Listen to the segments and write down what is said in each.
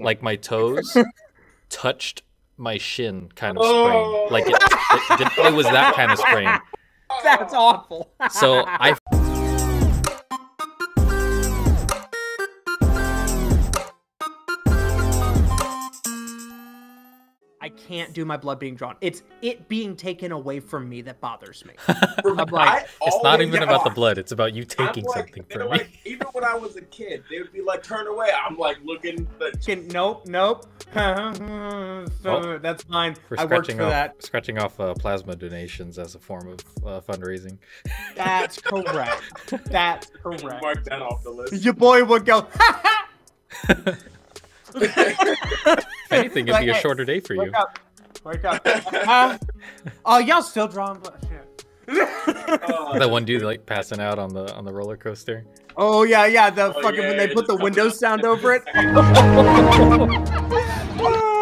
like my toes touched my shin kind of Oh. sprain. Like it, it, did, it was that kind of sprain. That's awful. So I can't do my blood being drawn. It's it being taken away from me that bothers me. I'm like, I it's not even yeah, about the blood. It's about you taking like- something they're from me. like, even when I was a kid, they would be like, "Turn away." I'm like looking. Like, Can- nope, nope. so, that's fine. For I worked for off, that. scratching off uh, plasma donations as a form of uh, fundraising. That's correct. That's correct. mark that off the list. Your boy would go. If anything, it'd be a shorter day for you. Wake up. Wake up. Huh? oh, y'all still drawing blood. Shit. Uh, That one dude like passing out on the on the roller coaster. Oh yeah, yeah. The Oh, fucking yeah, when they put the just Windows sound over it.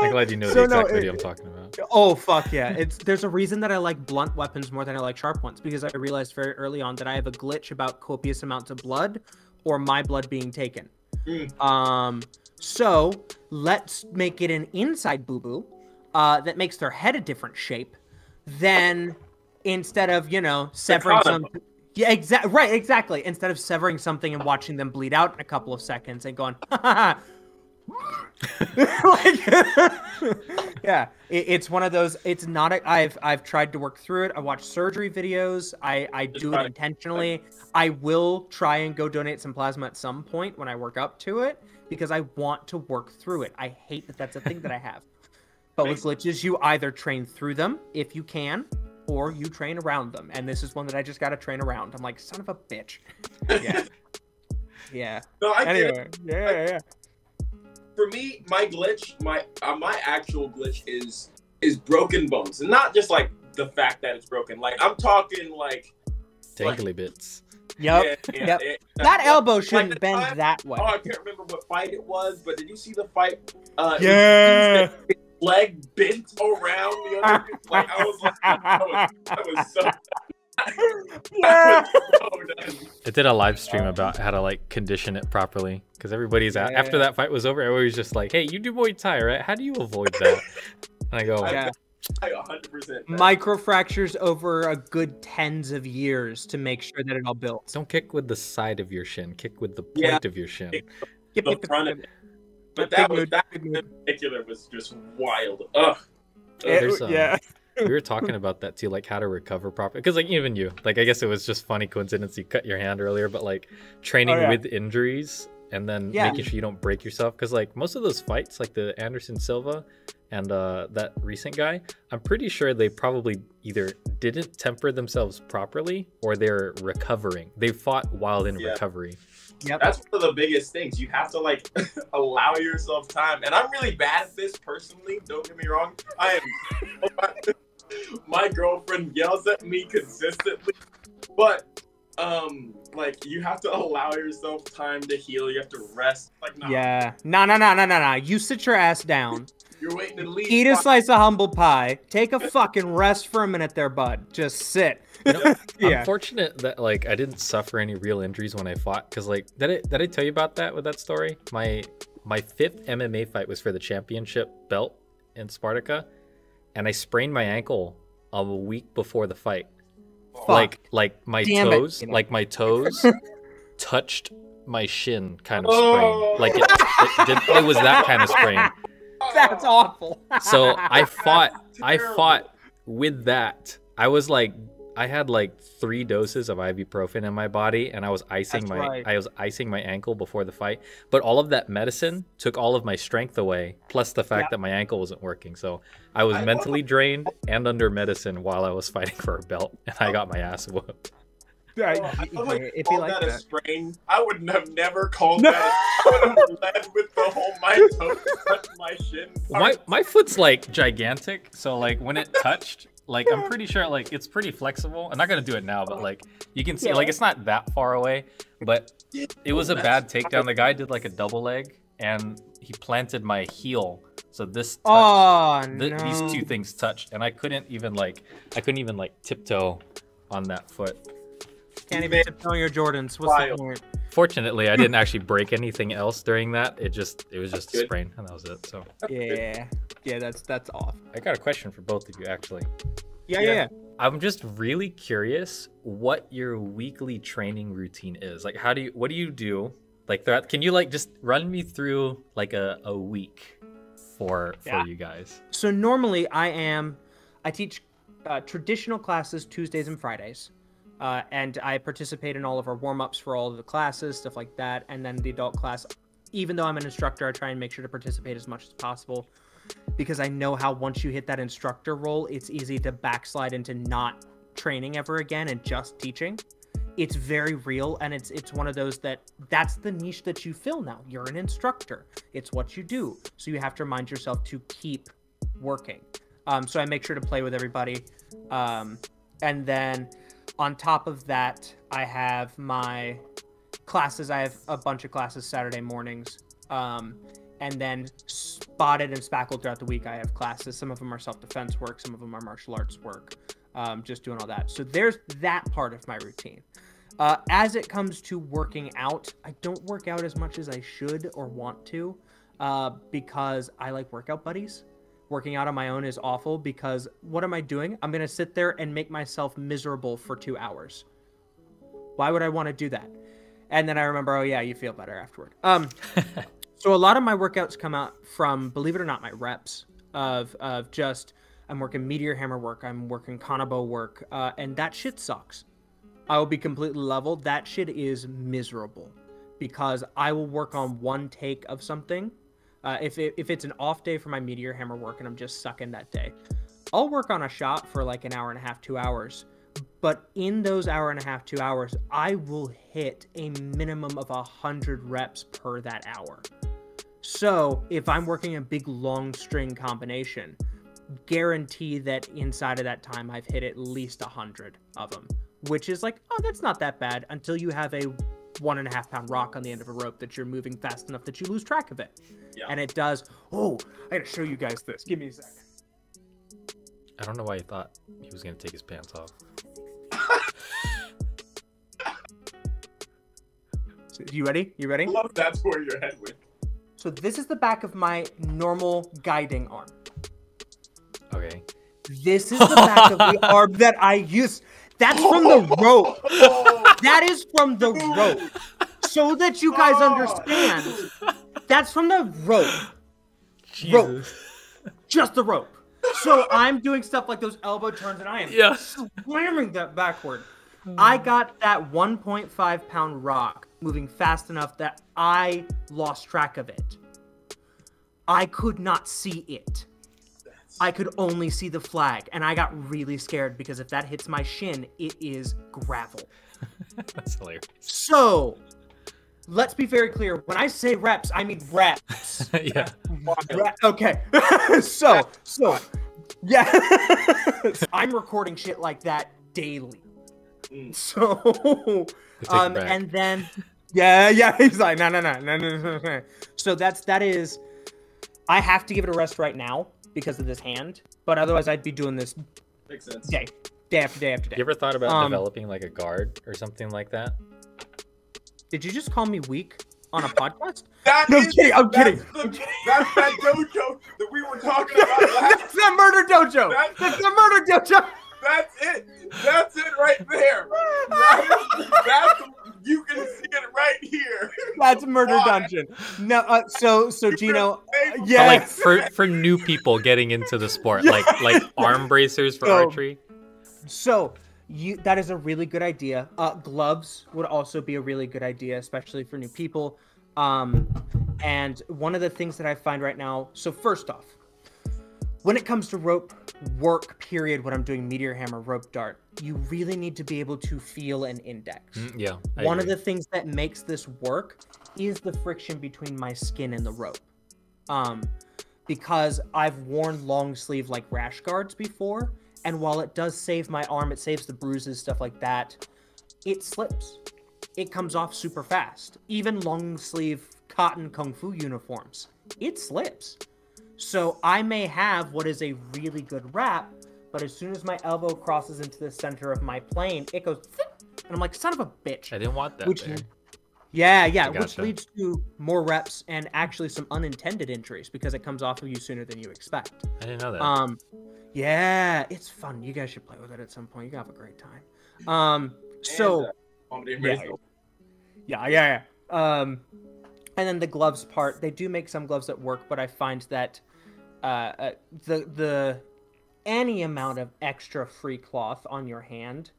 I'm glad you know So, the exact no, video it- I'm talking about. Oh fuck yeah! It's there's a reason that I like blunt weapons more than I like sharp ones because I realized very early on that I have a glitch about copious amounts of blood or my blood being taken. Mm. Um, so let's make it an inside boo boo uh, that makes their head a different shape. Then instead of you know severing some, yeah, exactly right, exactly. Instead of severing something and watching them bleed out in a couple of seconds and going, like, yeah, it, it's one of those. It's not. A, I've I've tried to work through it. I watch surgery videos. I I do it to- intentionally. I will try and go donate some plasma at some point when I work up to it because I want to work through it. I hate that that's a thing that I have. But with glitches, you either train through them if you can, or you train around them. And this is one that I just got to train around. I'm like, son of a bitch. Yeah. yeah. no, I get it. Anyway, yeah, yeah. for me, my glitch, my uh, my actual glitch is is broken bones, and not just like the fact that it's broken. Like I'm talking like Dangly bits. Yep. yeah, yeah, yep. it- That elbow shouldn't the bend time- that way. Oh, I can't remember what fight it was, but did you see the fight? Uh, Yeah. his leg bent around the other. like I was like, I was, I was so. I was so done. I did a live stream about how to like condition it properly because everybody's a- after that fight was over. Everybody's just like, "Hey, you do Muay Thai, right? How do you avoid that?" And I go, I- Yeah. I 100%. Microfractures over a good tens of years to make sure that it all builds. "Don't kick with the side of your shin. Kick with the point Yeah. of your shin." Kick Yep, the yep, yep, front of it. But that was that in particular was just wild. Ugh. It- um, yeah. we were talking about that too, like how to recover properly. Because like even you, like I guess it was just funny coincidence you cut your hand earlier, but like training Oh, yeah. with injuries and then Yeah. making sure you don't break yourself. Because like most of those fights, like the Anderson Silva and uh, that recent guy, I'm pretty sure they probably either didn't temper themselves properly or they're recovering. They fought while in Yeah. recovery. Yep. That's one of the biggest things. You have to like allow yourself time. And I'm really bad at this personally. Don't get me wrong. I am. my girlfriend yells at me consistently, but um, like you have to allow yourself time to heal. You have to rest. Like, no, Yeah. No, no, no, no, no, no. You sit your ass down. You're waiting to leave. Eat a slice of humble pie. Take a fucking rest for a minute there, bud. Just sit. You know, Yeah. I'm fortunate that like I didn't suffer any real injuries when I fought because like did I did I tell you about that with that story? My my fifth MMA fight was for the championship belt in Spartica, and I sprained my ankle a week before the fight. Fuck. Like like my Damn it, toes, you know. like my toes touched my shin kind of Oh. sprain. Like it, it, did, it was that kind of sprain. That's awful. So I fought I fought with that. I was like I had like three doses of ibuprofen in my body and I was icing That's my right. I was icing my ankle before the fight. But all of that medicine took all of my strength away, plus the fact Yeah. that my ankle wasn't working. So I was I- mentally drained and under medicine while I was fighting for a belt and I got my ass whooped. Yeah, Oh, I feel like it'd be like that, a that. sprain. I would have never called No. that. A, I would have led with the whole my toe touched my shin. My part. my foot's like gigantic, so like when it touched, like I'm pretty sure like it's pretty flexible. I'm not gonna do it now, but like you can see Yeah. like it's not that far away, but it was a bad takedown. The guy did like a double leg and he planted my heel. So this touched. Oh Th- no. These two things touched, and I couldn't even like I couldn't even like tiptoe on that foot. Can't even Man. tiptoe your Jordans. What's the Wild. point? Fortunately, I didn't actually break anything else during that. It just it was just a good. sprain, and that was it. So Yeah, yeah, that's that's off. I got a question for both of you actually. Yeah, Yeah. yeah, yeah. I'm just really curious what your weekly training routine is. Like, how do you, what do you do? Like, throughout, can you like just run me through like a, a week for for Yeah. you guys? So normally I am, I teach uh, traditional classes Tuesdays and Fridays, uh, and I participate in all of our warm ups for all of the classes, stuff like that. And then the adult class, even though I'm an instructor, I try and make sure to participate as much as possible, because I know how once you hit that instructor role, it's easy to backslide into not training ever again and just teaching. It's very real, and it's it's one of those that that's the niche that you fill now. You're an instructor. It's what you do. So you have to remind yourself to keep working. Um, so I make sure to play with everybody. Um, and then on top of that, I have my classes. I have a bunch of classes Saturday mornings. Um, and then spotted and spackled throughout the week, I have classes. Some of them are self defense work, some of them are martial arts work, um, just doing all that. So there's that part of my routine. Uh, as it comes to working out, I don't work out as much as I should or want to uh, because I like workout buddies. Working out on my own is awful because what am I doing? I'm going to sit there and make myself miserable for two hours. Why would I want to do that? And then I remember, oh, yeah, you feel better afterward. Um, so a lot of my workouts come out from, believe it or not, my reps of, of just, I'm working meteor hammer work, I'm working kanabo work, uh, and that shit sucks. I will be completely leveled. That shit is miserable because I will work on one take of something. Uh, if, it, if it's an off day for my meteor hammer work and I'm just sucking that day, I'll work on a shot for like an hour and a half, two hours. But in those hour and a half, two hours, I will hit a minimum of a hundred reps per that hour. So if I'm working a big long string combination, guarantee that inside of that time I've hit at least a hundred of them, which is like, oh, that's not that bad until you have a one and a half pound rock on the end of a rope that you're moving fast enough that you lose track of it. Yeah. And it does. Oh, I gotta show you guys this. Give me a second. I don't know why he thought he was gonna take his pants off. So, you ready? You ready? I love that's where your head went. So this is the back of my normal guiding arm. Okay. This is the back of the arm that I use. That's from the rope. Oh, That is from the rope. So that you guys oh. understand. That's from the rope. Rope. Just the rope. So I'm doing stuff like those elbow turns and I am Yeah. slamming that backward. I got that 1.5 pound rock moving fast enough that I lost track of it. I could not see it. I could only see the flag, and I got really scared because if that hits my shin, it is gravel. That's hilarious. So, let's be very clear. When I say reps, I mean reps. yeah. Re- okay. so, so, yeah. I'm recording shit like that daily. Mm. So, um, and then, yeah, yeah, he's like, no, no, no, no, no, no, no. So that's that is, I have to give it a rest right now because of this hand, but otherwise I'd be doing this Makes sense. day, day after day after day. You ever thought about Um, developing like a guard or something like that? Did you just call me weak on a podcast? That No, I'm kidding, I'm that's kidding, the- I'm kidding. That's that dojo that we were talking about last. That's the murder dojo. That- That's the murder dojo. That's it. That's it right there. That- that's you can see it right here. That's murder Why? dungeon. No, uh, so so Geno, Hey, uh, But, yeah, like for for new people getting into the sport, like like arm bracers for So- archery. So you that is a really good idea. Uh, gloves would also be a really good idea, especially for new people. Um, and one of the things that I find right now. So first off, when it comes to rope work, period, when I'm doing meteor hammer rope dart, you really need to be able to feel an index. Mm, yeah. I One agree. of the things that makes this work is the friction between my skin and the rope. Um, because I've worn long sleeve like rash guards before, and while it does save my arm, it saves the bruises, stuff like that, it slips. It comes off super fast. Even long sleeve cotton kung fu uniforms, it slips. So I may have what is a really good wrap, but as soon as my elbow crosses into the center of my plane, it goes, and I'm like, son of a bitch. I didn't want that Which there. Yeah, yeah, I which leads to more reps and actually some unintended injuries because it comes off of you sooner than you expect. I didn't know that. Um, yeah, it's fun. You guys should play with it at some point. You have a great time. Um, so And, uh, Yeah. Yeah, yeah, yeah. Um, and then the gloves part, they do make some gloves that work, but I find that uh, uh, the the any amount of extra free cloth on your hand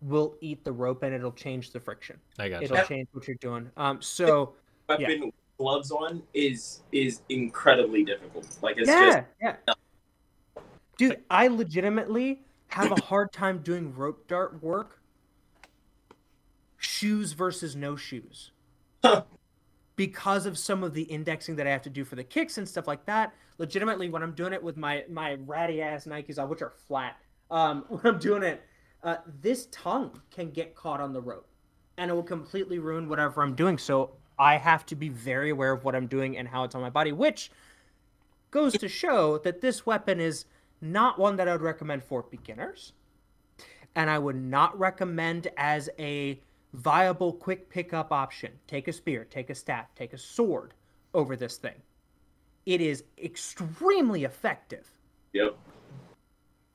will eat the rope and it'll change the friction. I got It'll you. change what you're doing. Um, so weapon with gloves on is is incredibly difficult. Like it's yeah, just yeah. Dude, I legitimately have a hard time doing rope dart work. Shoes versus no shoes. because of some of the indexing that I have to do for the kicks and stuff like that. Legitimately, when I'm doing it with my my ratty ass Nikes on, which are flat, um, when I'm doing it, uh, this tongue can get caught on the rope, and it will completely ruin whatever I'm doing. So I have to be very aware of what I'm doing and how it's on my body, which goes to show that this weapon is not one that I would recommend for beginners, and I would not recommend as a viable quick pickup option. Take a spear, take a staff, take a sword over this thing. It is extremely effective, yep.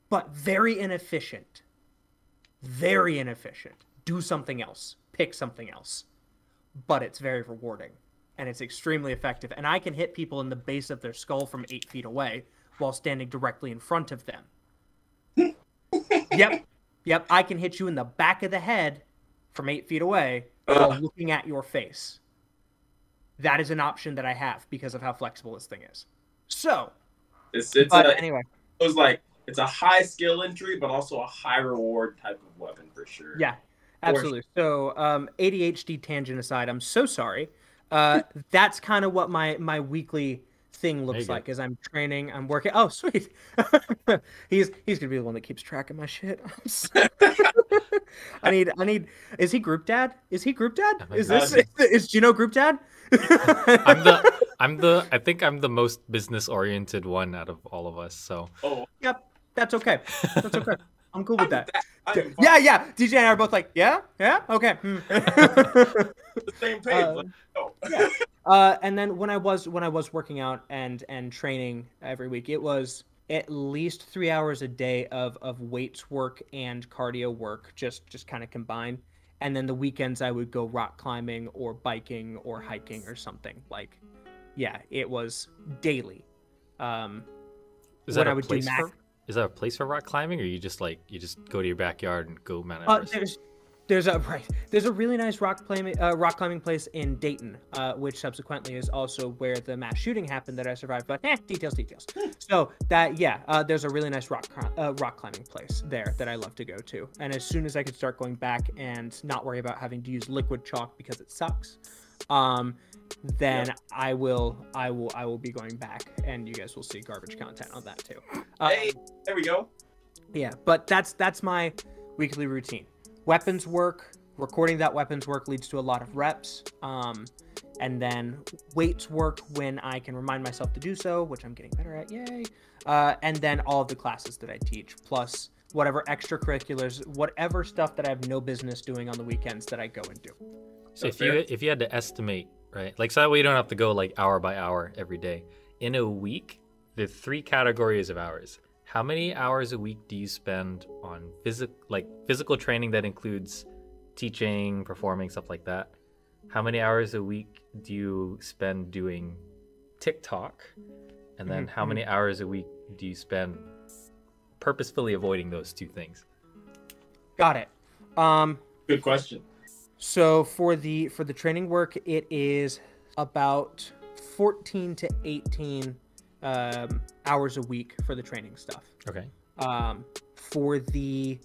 but very inefficient. Very inefficient. Do something else. Pick something else. But it's very rewarding and it's extremely effective. And I can hit people in the base of their skull from eight feet away while standing directly in front of them. yep. Yep. I can hit you in the back of the head from eight feet away while Ugh. looking at your face. That is an option that I have because of how flexible this thing is. So, It's it's but a, anyway, it was like it's a high skill entry, but also a high reward type of weapon for sure. Yeah, absolutely. So, um, ADHD tangent aside, I'm so sorry. Uh, that's kind of what my my weekly thing you looks go. like. Is I'm training, I'm working. Oh, sweet. he's he's gonna be the one that keeps track of my shit. I'm so- I need I need. Is he group dad? Is he group dad? Oh my Is this God. is, Geno group dad? I'm the I'm the I think I'm the most business oriented one out of all of us. So Oh, Yep, that's okay. That's okay. I'm cool with that. I am Yeah, yeah. DJ and I are both like, yeah, yeah, okay. hmm. the same page. Uh, like, oh. yeah. Uh, and then when I was when I was working out and and training every week, it was at least three hours a day of of weights work and cardio work, just just kind of combined. And then the weekends I would go rock climbing or biking or hiking or something. Like, yeah, it was daily. Um, is When that I a would do place mac- for is that a place for rock climbing or you just like you just go to your backyard and go Mount Uh, there's there's a right there's a really nice rock climbing uh, rock climbing place in Dayton, uh, which subsequently is also where the mass shooting happened that I survived. But eh, details, details. So that yeah, uh, there's a really nice rock uh, rock climbing place there that I love to go to. And as soon as I could start going back and not worry about having to use liquid chalk because it sucks, um, then I will I will I will be going back, and you guys will see garbage content on that too. Uh, Hey, there we go. yeah, but that's that's my weekly routine. Weapons work, recording that weapons work leads to a lot of reps. Um, and then weights work when I can remind myself to do so, which I'm getting better at. Yay! Uh, and then all of the classes that I teach, plus whatever extracurriculars, whatever stuff that I have no business doing on the weekends that I go and do. So That's if you if you had to estimate, right? Like so that way you don't have to go like hour by hour every day. In a week, the three categories of hours. How many hours a week do you spend on physical like physical training that includes teaching, performing, stuff like that? How many hours a week do you spend doing TikTok? And then how many hours a week do you spend purposefully avoiding those two things? Got it. Um, Good question. So for the for the training work, it is about 14 to 18 um, hours a week for the training stuff. Okay. Um, for the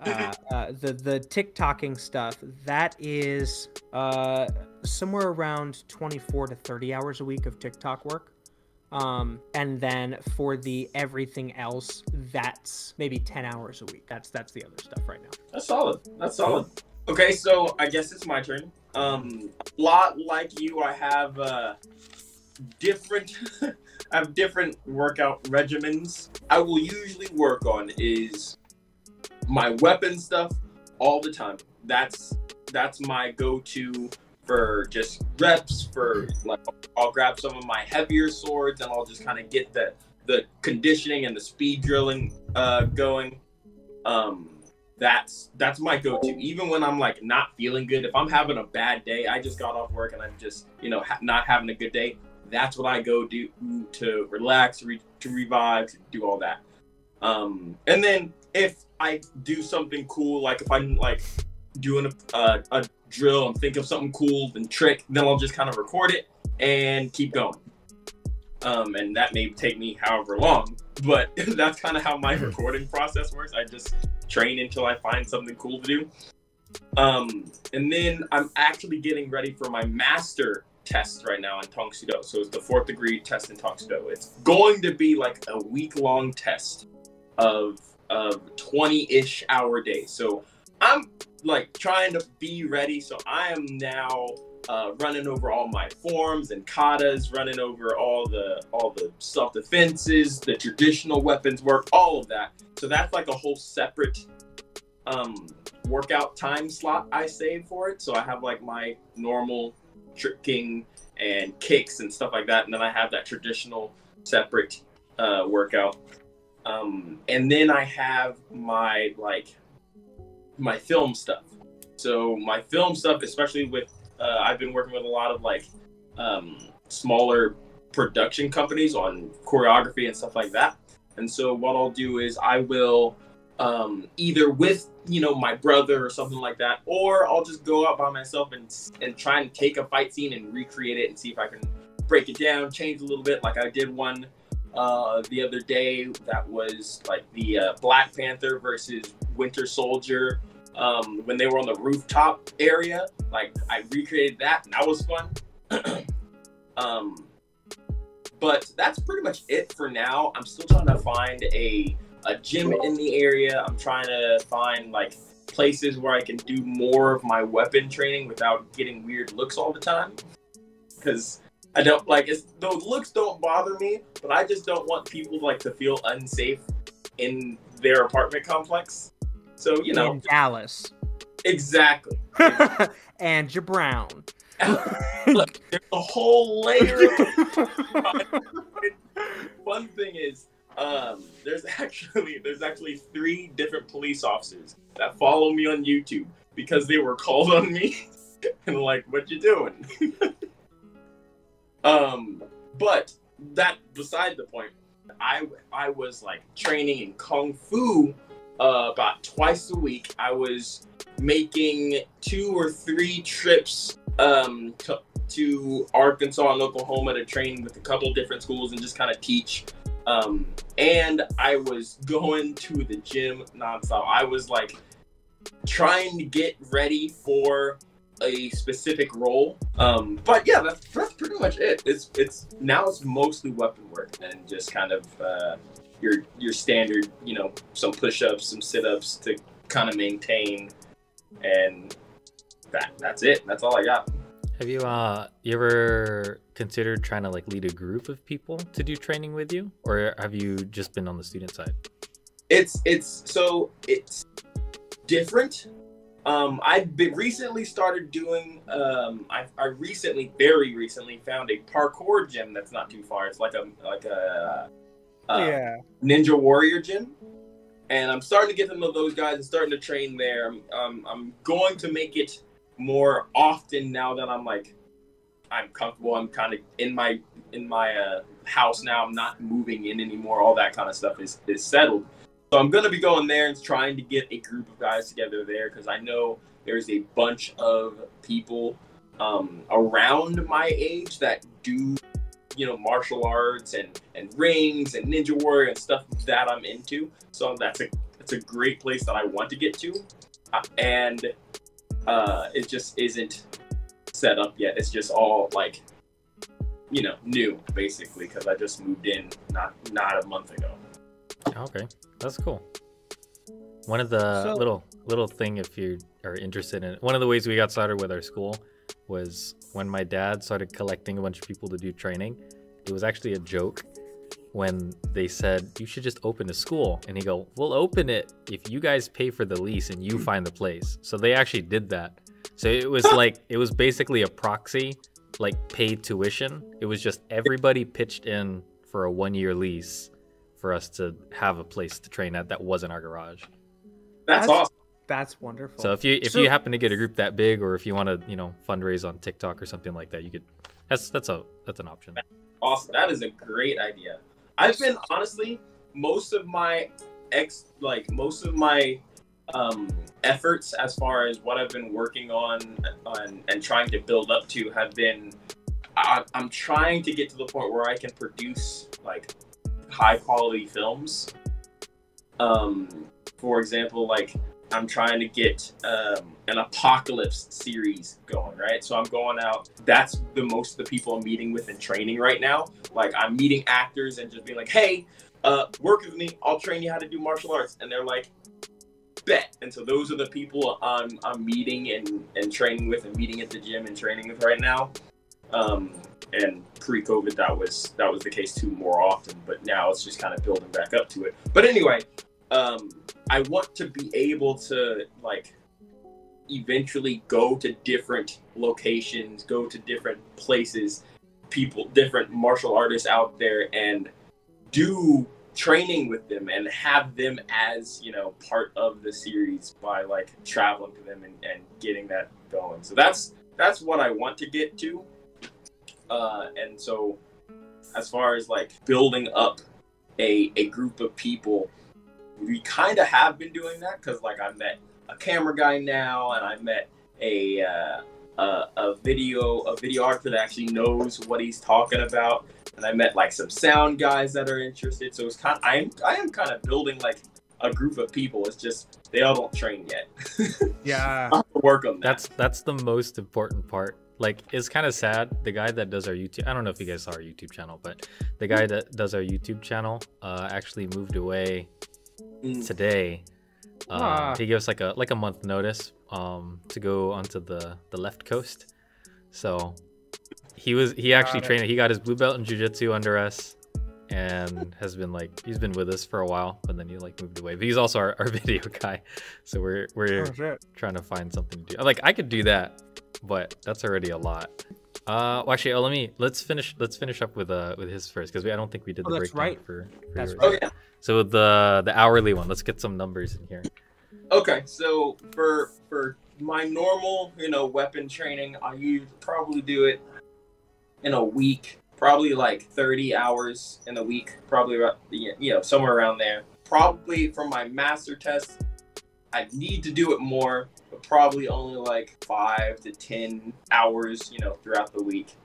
uh, uh, the the TikToking stuff, that is uh, somewhere around 24 to 30 hours a week of TikTok work. Um, and then for the everything else, that's maybe 10 hours a week. That's that's the other stuff right now. That's solid. That's solid. Okay, so I guess it's my turn. Um, a lot like you, I have uh, different. I have different workout regimens. I will usually work on is my weapon stuff all the time. That's that's my go-to for just reps. For like, I'll grab some of my heavier swords and I'll just kind of get the the conditioning and the speed drilling uh, going. Um, that's that's my go-to. Even when I'm like not feeling good, if I'm having a bad day, I just got off work and I'm just you know ha- not having a good day. That's what I go do to relax, re- to revive, to do all that. Um, and then if I do something cool, like if I'm like doing a, uh, a drill and think of something cool and trick, then I'll just kind of record it and keep going. Um, and that may take me however long, but that's kind of how my recording process works. I just train until I find something cool to do. Um, and then I'm actually getting ready for my master test right now in Tong Soo So it's the fourth degree test in Tong Soo It's going to be like a week long test of of 20 ish hour days. So I'm like trying to be ready. So I am now uh, running over all my forms and katas, running over all the all the self defenses, the traditional weapons work, all of that. So that's like a whole separate um, workout time slot I save for it. So I have like my normal tricking and kicks and stuff like that, and then I have that traditional separate uh, workout. Um, and then I have my like my film stuff. So my film stuff, especially with uh, I've been working with a lot of like um, smaller production companies on choreography and stuff like that. And so what I'll do is I will um, either with you know my brother or something like that, or I'll just go out by myself and and try and take a fight scene and recreate it and see if I can break it down, change a little bit. Like I did one uh, the other day that was like the uh, Black Panther versus Winter Soldier um, when they were on the rooftop area. Like I recreated that, and that was fun. um, but that's pretty much it for now. I'm still trying to find a a gym in the area. I'm trying to find like places where I can do more of my weapon training without getting weird looks all the time. Because I don't like it's those looks don't bother me, but I just don't want people like to feel unsafe in their apartment complex. So you know, in Dallas. Exactly. and you're brown. Look, there's a whole layer. Of... One thing is, um, there's actually there's actually three different police officers that follow me on YouTube because they were called on me and like, what you doing? um, but that beside the point. I I was like training in kung fu uh, about twice a week. I was making two or three trips um, to, to Arkansas and Oklahoma to train with a couple different schools and just kind of teach. Um, and I was going to the gym nonstop. I was like trying to get ready for a specific role. Um, but yeah, that's, that's pretty much it. It's it's now it's mostly weapon work and just kind of uh, your your standard, you know, some push-ups, some sit-ups to kind of maintain, and that that's it. That's all I got. Have you uh you ever considered trying to like lead a group of people to do training with you, or have you just been on the student side? It's it's so it's different. Um, I've been recently started doing. Um, I, I recently, very recently, found a parkour gym that's not too far. It's like a like a uh, yeah. Ninja Warrior gym, and I'm starting to get to know those guys and starting to train there. Um, I'm going to make it more often now that I'm like I'm comfortable. I'm kind of in my in my uh, house now. I'm not moving in anymore. All that kind of stuff is is settled. So I'm gonna be going there and trying to get a group of guys together there because I know there's a bunch of people um, around my age that do you know martial arts and and rings and ninja warrior and stuff that I'm into. So that's a it's a great place that I want to get to, uh, and uh, it just isn't set up yet. It's just all like you know new basically because I just moved in not not a month ago. Okay, that's cool. One of the so, little little thing if you are interested in one of the ways we got started with our school was when my dad started collecting a bunch of people to do training. It was actually a joke when they said you should just open a school and he go we'll open it if you guys pay for the lease and you find the place so they actually did that So it was like it was basically a proxy, like paid tuition. It was just everybody pitched in for a one year lease for us to have a place to train at that wasn't our garage. That's, That's- awesome. That's wonderful. So if you if So- you happen to get a group that big, or if you want to you know fundraise on TikTok or something like that, you could. That's that's a that's an option. Awesome. That is a great idea. I've been honestly most of my ex like most of my um efforts as far as what I've been working on on and trying to build up to have been I, I'm trying to get to the point where I can produce like high quality films. Um, for example, like I'm trying to get um, an apocalypse series going, right? So I'm going out. That's the most of the people I'm meeting with in training right now. Like I'm meeting actors and just being like, "Hey, uh, work with me. I'll train you how to do martial arts." And they're like, "Bet." And so those are the people I'm I'm meeting and and training with and meeting at the gym and training with right now. Um, and pre-COVID, that was that was the case too more often. But now it's just kind of building back up to it. But anyway, um, I want to be able to like eventually go to different locations, go to different places, people, different martial artists out there, and do training with them and have them as you know part of the series by like traveling to them and, and getting that going. So that's that's what I want to get to. Uh, and so as far as like building up a a group of people we kind of have been doing that because like I met a camera guy now, and I met a uh, a, a video a videographer that actually knows what he's talking about, and I met like some sound guys that are interested. So it's kind I am I am kind of building like a group of people. It's just they all don't train yet. yeah. I have to work on that. That's that's the most important part. Like it's kind of sad. The guy that does our YouTube, I don't know if you guys saw our YouTube channel, but the guy that does our YouTube channel uh, actually moved away. Today. Uh, Ah. He gave us like a like a month notice um, to go onto the the left coast. So he was he actually Got it. trained. He got his blue belt in jujitsu under us, and has been like he's been with us for a while. But then he like moved away. But he's also our, our video guy. So we're we're Oh, trying to find something to do. I'm like I could do that, but that's already a lot. Uh, well, actually, oh, let me let's finish let's finish up with uh with his first because I don't think we did Oh, the breakdown right. for, for That's yours. Oh yeah. So the the hourly one, let's get some numbers in here. Okay, so for for my normal, you know, weapon training, I usually probably do it in a week, probably like 30 hours in a week, probably you know somewhere around there. Probably for my master test, I need to do it more, but probably only like five to 10 hours, you know, throughout the week.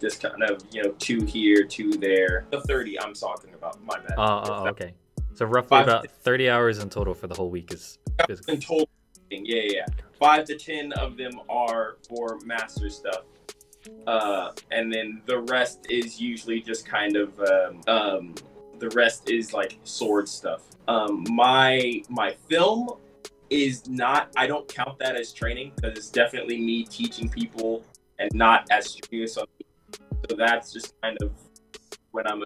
Just kind of, you know, two here, two there. The 30 I'm talking about, my bad. Uh, If uh, okay. So roughly Five- about 30 hours in total for the whole week is physical. in total. Yeah, yeah, yeah. Five to ten of them are for master stuff, uh, and then the rest is usually just kind of um, um, the rest is like sword stuff. Um, my my film is not. I don't count that as training because it's definitely me teaching people and not as serious on me. So that's just kind of when I'm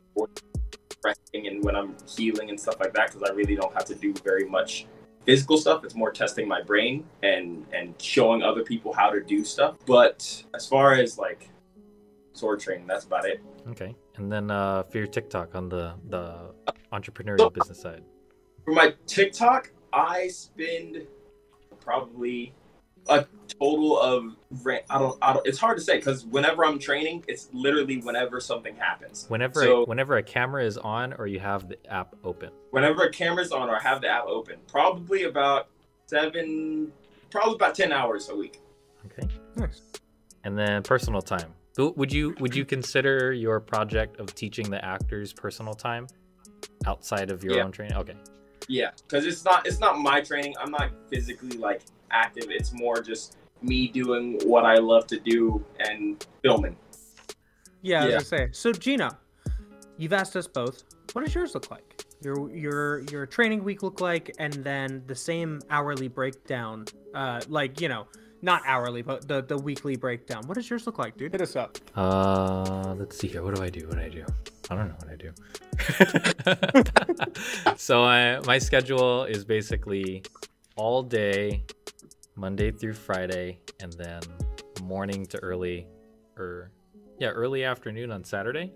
resting and when I'm healing and stuff like that because I really don't have to do very much physical stuff. It's more testing my brain and and showing other people how to do stuff. But as far as like sword training, that's about it. Okay. And then uh, for your TikTok on the the entrepreneurial business side. For my TikTok, I spend probably a total of I don't, I don't it's hard to say because whenever I'm training, it's literally whenever something happens. Whenever So- whenever a camera is on or you have the app open. Whenever a camera's on or I have the app open, probably about seven, probably about ten hours a week. Okay. Nice. And then personal time. Would you would you consider your project of teaching the actors personal time outside of your Yeah. own training? Okay. Yeah, because it's not it's not my training. I'm not physically like active. It's more just me doing what I love to do and filming. Yeah, Yeah. as I say. So Geno, you've asked us both. What does yours look like? Your your your training week look like, and then the same hourly breakdown. Uh, like you know, not hourly, but the the weekly breakdown. What does yours look like, dude? Hit us up. Uh, let's see here. What do I do? What do I do? I don't know what I do. so I, my schedule is basically all day, Monday through Friday, and then morning to early, or yeah, early afternoon on Saturday.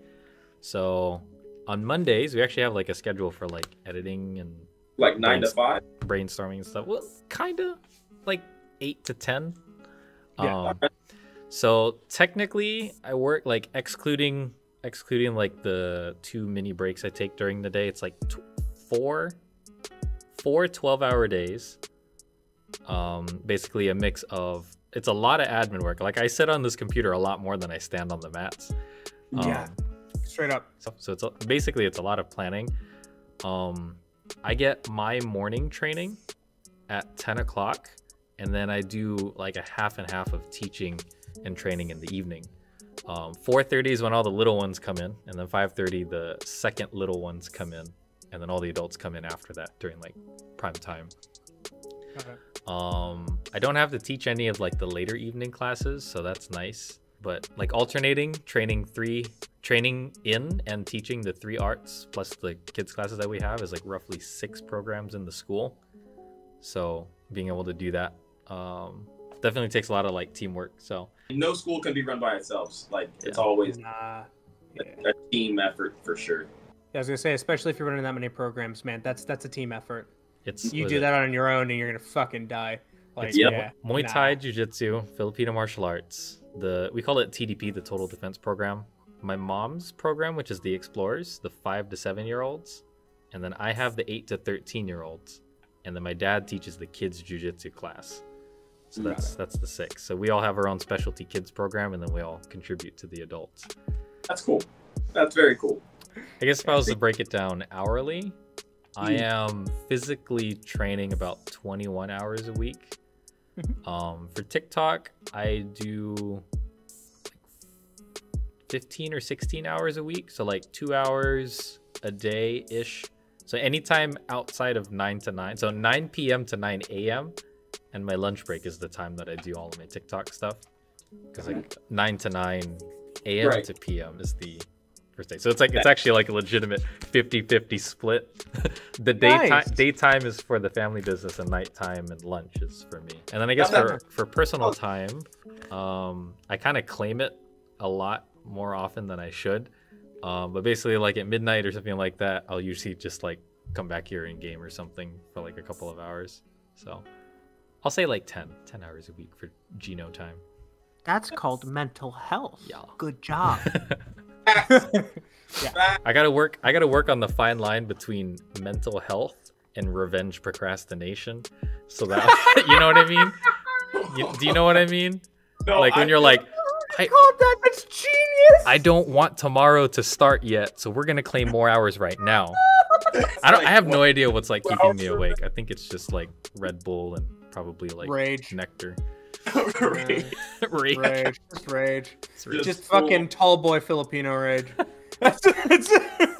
So on Mondays, we actually have like a schedule for like editing and Like nine to five. brainstorming and stuff. Well, kind of like eight to ten. Yeah. Um, so technically, I work like excluding excluding like the two mini breaks I take during the day. It's like t- four four 12 hour days. Um, basically a mix of it's a lot of admin work. Like I sit on this computer a lot more than I stand on the mats. Yeah. Um, Straight up. so, so it's a, basically it's a lot of planning. Um, I get my morning training at 10 o'clock, and then I do like a half and half of teaching and training in the evening. Um, 4:30 is when all the little ones come in, and then 5:30 the second little ones come in, and then all the adults come in after that during like prime time. Okay. Um, I don't have to teach any of like the later evening classes, so that's nice. But like alternating, training three, training in and teaching the three arts plus the kids classes that we have is like roughly six programs in the school. So being able to do that um, definitely takes a lot of like teamwork. So No school can be run by itself. Like it's always Nah. Yeah. a, a team effort for sure. Yeah, I was gonna say, especially if you're running that many programs, man, that's that's a team effort. It's You do it? that on your own, and you're gonna fucking die. Like, It's Yep. yeah, Muay nah. Thai, Jiu Jitsu, Filipino martial arts. The we call it TDP, the Total Defense Program. My mom's program, which is the Explorers, the five to seven year olds, and then I have the eight to thirteen year olds, and then my dad teaches the kids Jiu Jitsu class. So that's that's the six. So we all have our own specialty kids program, and then we all contribute to the adults. That's cool. That's very cool. I guess if I was to break it down hourly, I Mm. am physically training about 21 hours a week. Um, for TikTok, I do like 15 or 16 hours a week, so like two hours a day ish. So anytime outside of 9 to 9, so 9 p.m. to 9 a.m. and my lunch break is the time that I do all of my TikTok stuff. Because like 9 to 9 a.m. Right. to p.m. is the first day. So it's like it's actually like a legitimate 50-50 split. the daytime Nice. daytime is for the family business and nighttime and lunch is for me. And then I guess for for personal time, um, I kind of claim it a lot more often than I should. Um, but basically, like at midnight or something like that, I'll usually just like come back here and game or something for like a couple of hours. So I'll say like 10, 10 hours a week for Geno time. That's called mental health. Yeah. Good job. I gotta work. I gotta work on the fine line between mental health and revenge procrastination. So that you know what I mean. You, do you know what I mean? No, like when I you're like, I, called that. That's genius. I don't want tomorrow to start yet, so we're gonna claim more hours right now. I don't. I have no idea what's like keeping me awake. I think it's just like Red Bull and probably like rage. nectar. Right. Rage. Rage. Just rage. It's rage. Just full- fucking tall boy Filipino rage. That's- that's-